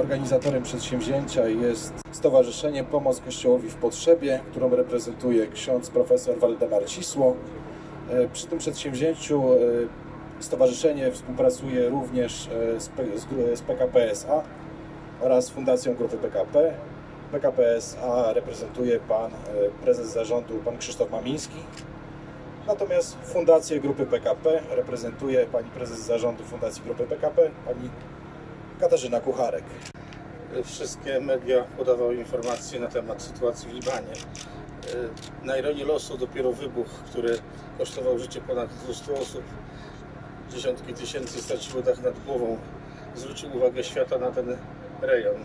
Organizatorem przedsięwzięcia jest Stowarzyszenie Pomoc Kościołowi w Potrzebie, którą reprezentuje ksiądz profesor Waldemar Cisło. E, Przy tym przedsięwzięciu e, stowarzyszenie współpracuje również e, z, PKP SA oraz Fundacją Grupy PKP. PKP SA reprezentuje pan prezes zarządu, pan Krzysztof Mamiński. Natomiast Fundację Grupy PKP reprezentuje pani prezes zarządu Fundacji Grupy PKP, pani Katarzyna Kucharek. Wszystkie media podawały informacje na temat sytuacji w Libanie. Na ironię losu dopiero wybuch, który kosztował życie ponad 200 osób, dziesiątki tysięcy straciło dach nad głową, zwrócił uwagę świata na ten rejon.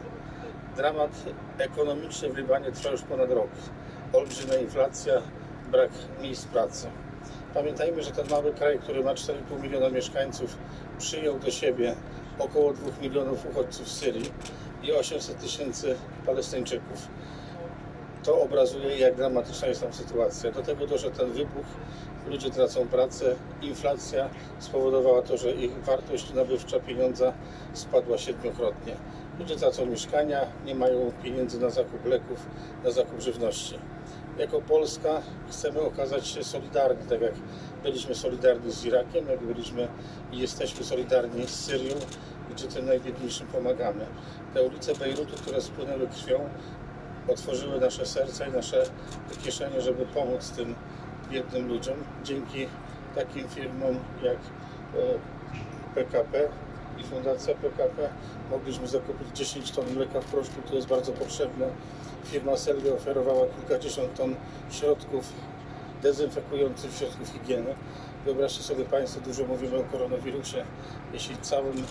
Dramat ekonomiczny w Libanie trwa już ponad rok. Olbrzymia inflacja, brak miejsc pracy. Pamiętajmy, że ten mały kraj, który ma 4,5 miliona mieszkańców, przyjął do siebie około 2 milionów uchodźców z Syrii i 800 tysięcy Palestyńczyków. To obrazuje, jak dramatyczna jest tam sytuacja. Do tego doszedł ten wybuch, ludzie tracą pracę, inflacja spowodowała to, że ich wartość nabywcza pieniądza spadła siedmiokrotnie. Ludzie tracą mieszkania, nie mają pieniędzy na zakup leków, na zakup żywności. Jako Polska chcemy okazać się solidarni, tak jak byliśmy solidarni z Irakiem, jak byliśmy i jesteśmy solidarni z Syrią, gdzie tym najbiedniejszym pomagamy. Te ulice Bejrutu, które spłynęły krwią, otworzyły nasze serca i nasze kieszenie, żeby pomóc tym biednym ludziom. Dzięki takim firmom jak e, PKP i Fundacja PKP mogliśmy zakupić 10 ton mleka w proszku, to jest bardzo potrzebne. Firma Selby oferowała kilkadziesiąt ton środków dezynfekujących, środków higieny. Wyobraźcie sobie Państwo, dużo mówimy o koronawirusie. Jeśli całym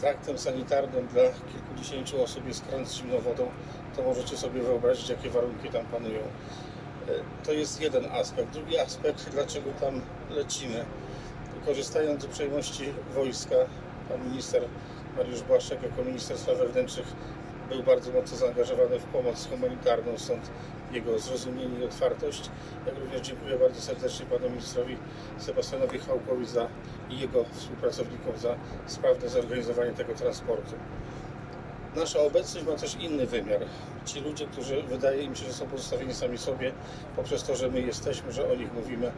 traktem sanitarnym dla kilkudziesięciu osób jest kran z zimną wodą, to możecie sobie wyobrazić, jakie warunki tam panują. E, To jest jeden aspekt. Drugi aspekt, dlaczego tam lecimy. Korzystając z uprzejmości wojska, pan minister Mariusz Błaszczak jako minister spraw wewnętrznych był bardzo mocno zaangażowany w pomoc humanitarną, stąd jego zrozumienie i otwartość. Jak również dziękuję bardzo serdecznie panu ministrowi Sebastianowi Chałkowi za i jego współpracownikom za sprawne zorganizowanie tego transportu. Nasza obecność ma też inny wymiar. Ci ludzie, którzy wydaje im się, że są pozostawieni sami sobie, poprzez to, że my jesteśmy, że o nich mówimy,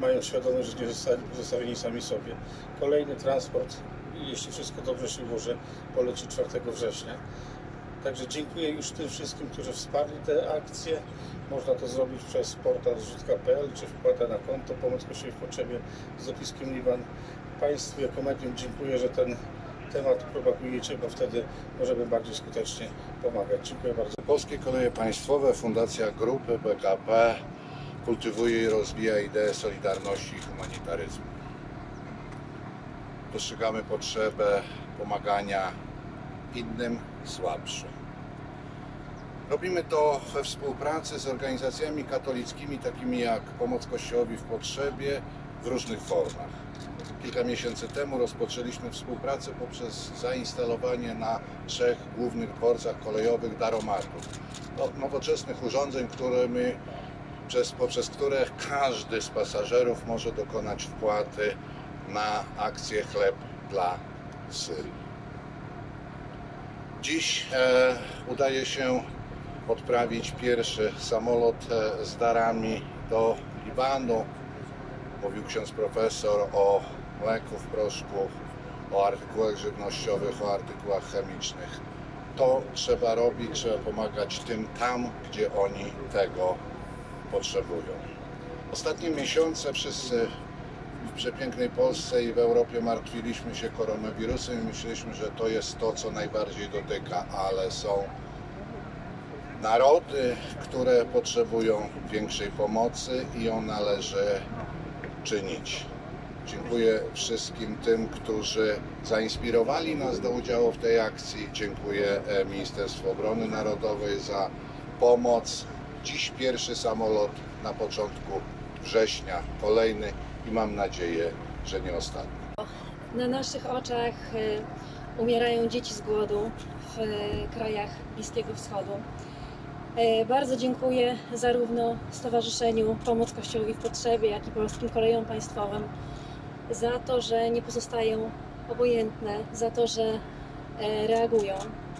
mają świadomość, że nie zostali pozostawieni sami sobie. Kolejny transport, jeśli wszystko dobrze się ułoży, poleci 4 września. Także dziękuję już tym wszystkim, którzy wsparli te akcje. Można to zrobić przez portal zrzutka.pl czy wpłata na konto Pomoc Kościołowi w Potrzebie z opiskiem Liban. Państwu jako medium dziękuję, że ten temat propagujecie, bo wtedy możemy bardziej skutecznie pomagać. Dziękuję bardzo. Polskie Koleje Państwowe, Fundacja Grupy PKP kultywuje i rozwija ideę solidarności i humanitaryzmu. Dostrzegamy potrzebę pomagania innym, słabszym. Robimy to we współpracy z organizacjami katolickimi, takimi jak Pomoc Kościołowi w Potrzebie, w różnych formach. Kilka miesięcy temu rozpoczęliśmy współpracę poprzez zainstalowanie na trzech głównych dworcach kolejowych daromatów. No, nowoczesnych urządzeń, którymi, przez, poprzez które każdy z pasażerów może dokonać wpłaty na akcję Chleb dla Syrii. Dziś e, udaje się odprawić pierwszy samolot e, z darami do Libanu. Mówił ksiądz profesor o mleku w proszku, o artykułach żywnościowych, o artykułach chemicznych. To trzeba robić, trzeba pomagać tym tam, gdzie oni tego potrzebują. Ostatnie miesiące wszyscy w przepięknej Polsce i w Europie martwiliśmy się koronawirusem i myśleliśmy, że to jest to, co najbardziej dotyka, ale są narody, które potrzebują większej pomocy i ją należy czynić. Dziękuję wszystkim tym, którzy zainspirowali nas do udziału w tej akcji. Dziękuję e, Ministerstwu Obrony Narodowej za pomoc. Dziś pierwszy samolot na początku września, kolejny i mam nadzieję, że nie ostatni. Na naszych oczach y, umierają dzieci z głodu w y, krajach Bliskiego Wschodu. Y, Bardzo dziękuję zarówno Stowarzyszeniu Pomoc Kościołowi w Potrzebie, jak i Polskim Kolejom Państwowym za to, że nie pozostają obojętne, za to, że reagują.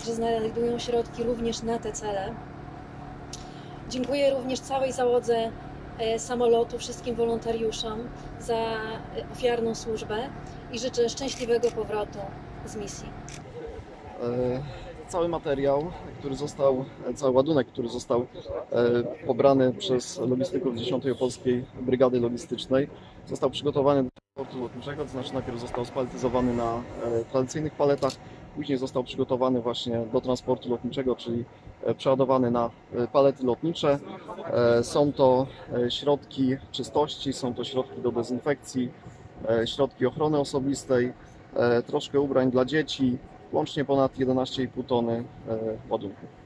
że znajdują środki również na te cele. Dziękuję również całej załodze samolotu, wszystkim wolontariuszom za e, ofiarną służbę i życzę szczęśliwego powrotu z misji. E, cały materiał, który został, cały ładunek, który został e, pobrany przez logistyków z 10 Polskiej Brygady Logistycznej, został przygotowany do transportu lotniczego, to znaczy najpierw został spaletyzowany na e, tradycyjnych paletach, później został przygotowany właśnie do transportu lotniczego, czyli e, przeładowany na e, palety lotnicze. E, Są to środki czystości, są to środki do dezynfekcji, środki ochrony osobistej, troszkę ubrań dla dzieci, łącznie ponad 11,5 tony ładunku.